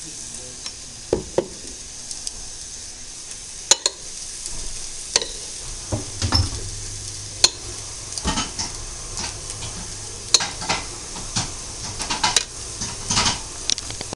Mm-hmm.